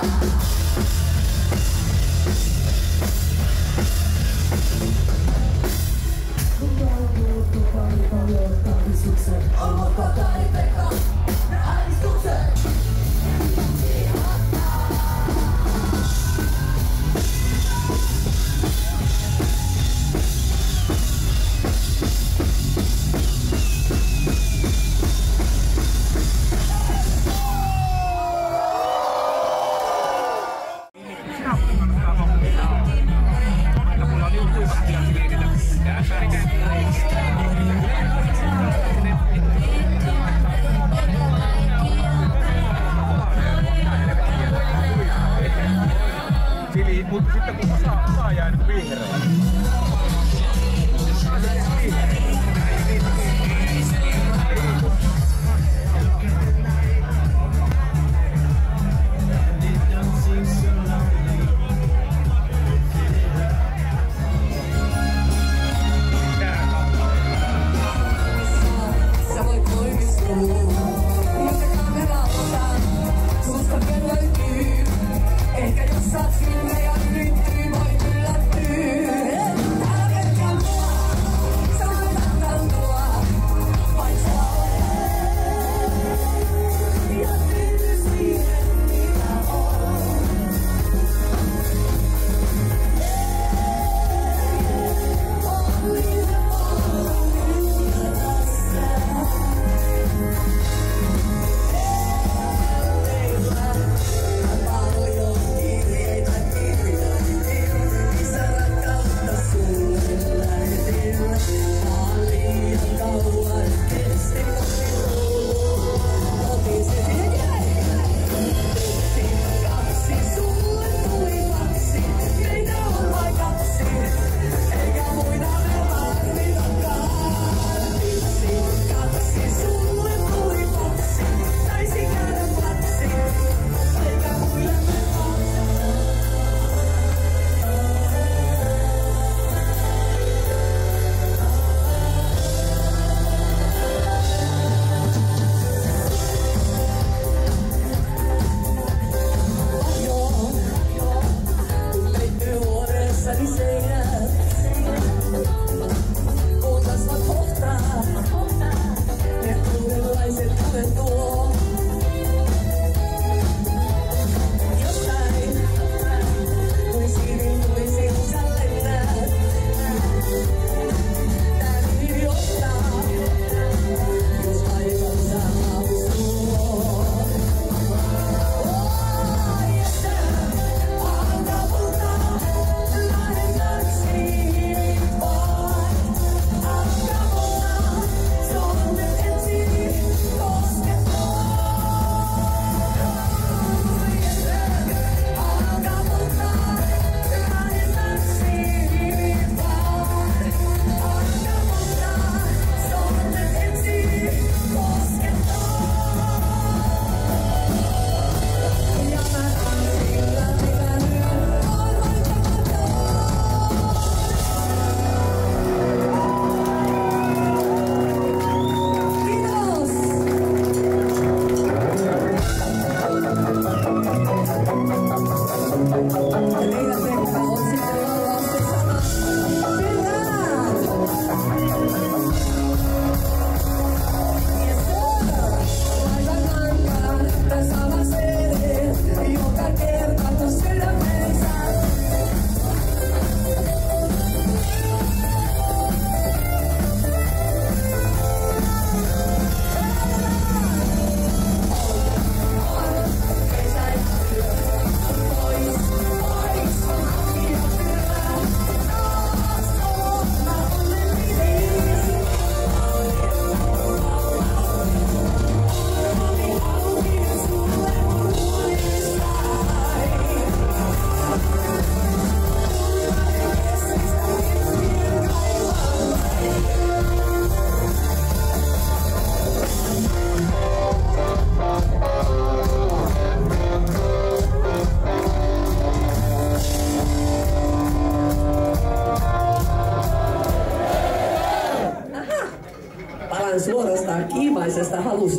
Wow. mutta sitten kun osa, osa jää nyt vihreä,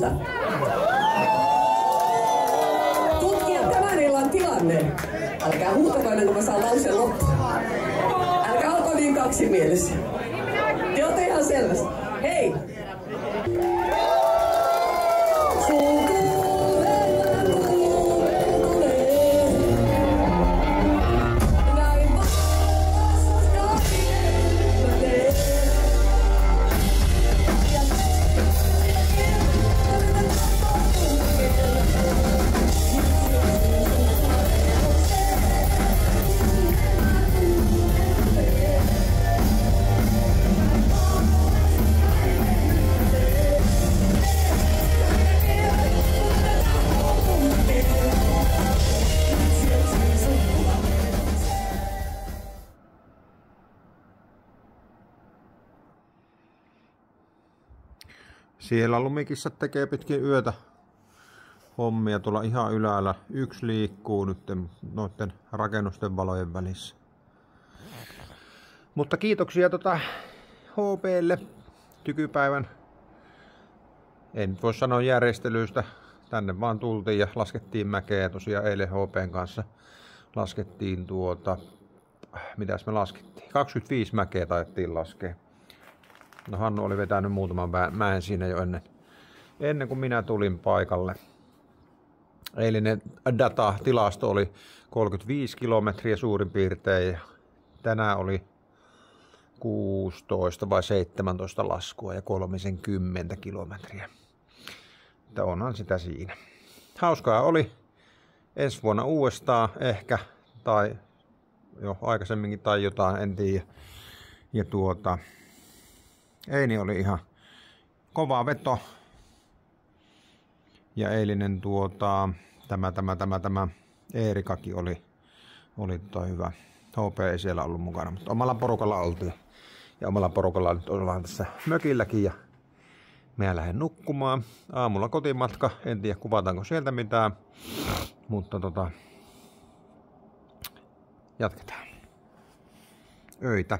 halusta. Tutkia tämän illan tilanne. Älkää huutako ennen kuin mä saan lauseen loppuun. Älkää olko niin kaksimielisiä. Te olette ihan selvästi. Siellä lumikissat tekee pitkin yötä hommia tuolla ihan yläällä. Yksi liikkuu nyt noiden rakennusten valojen välissä. Mutta kiitoksia tota HPlle tykypäivän, en voi sanoa järjestelyistä. Tänne vaan tultiin ja laskettiin mäkeä tosiaan eilen HPn kanssa. Laskettiin tuota, mitäs me laskettiin? 25 mäkeä taidettiin laskea. No Hannu oli vetänyt muutaman mä- mäen siinä jo ennen, ennen kuin minä tulin paikalle. Eilinen data-tilasto oli 35 kilometriä suurin piirtein ja tänään oli 16 vai 17 laskua ja 30 kilometriä. Että onhan sitä siinä. Hauskaa oli ensi vuonna uudestaan ehkä, tai jo aikaisemminkin tai jotain, en tiedä. Ja tuota, Eini oli ihan kova veto. Ja eilinen tuota, tämä, tämä, tämä, tämä Eerikakin oli, oli tota hyvä. HP ei siellä ollut mukana, mutta omalla porukalla oltiin. Ja omalla porukalla nyt ollaan tässä mökilläkin ja minä lähden nukkumaan. Aamulla kotimatka, en tiedä kuvataanko sieltä mitään, mutta tota, jatketaan. Öitä.